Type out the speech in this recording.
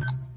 you